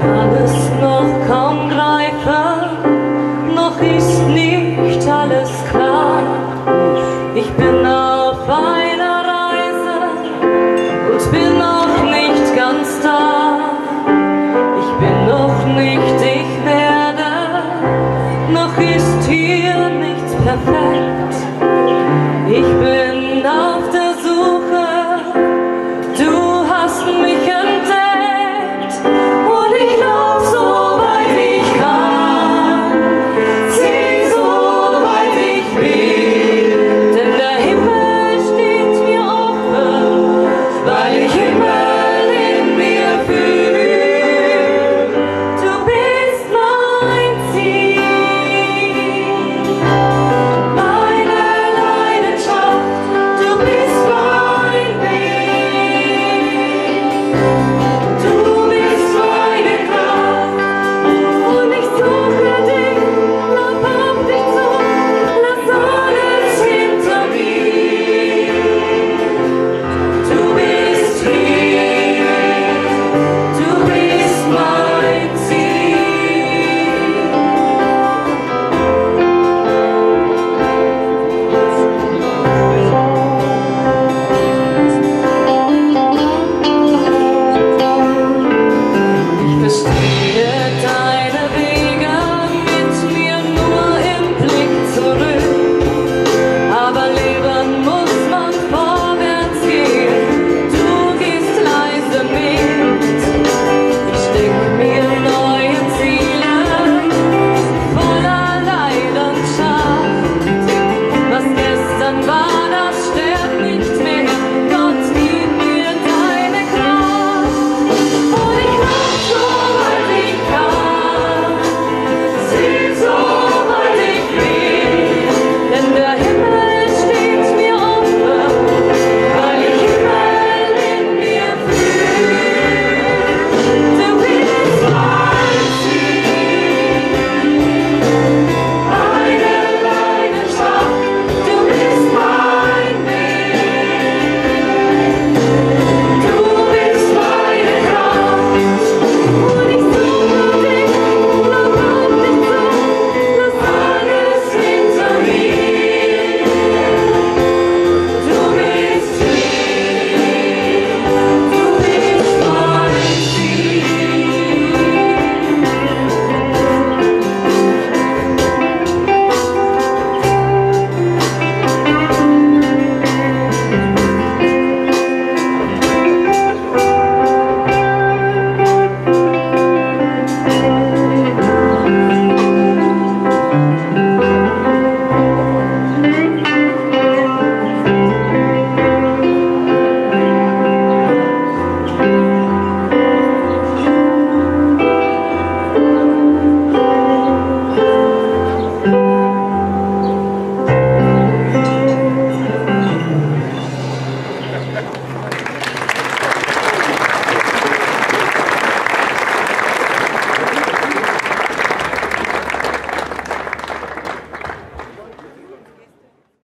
Kann es noch kaum greifen, noch ist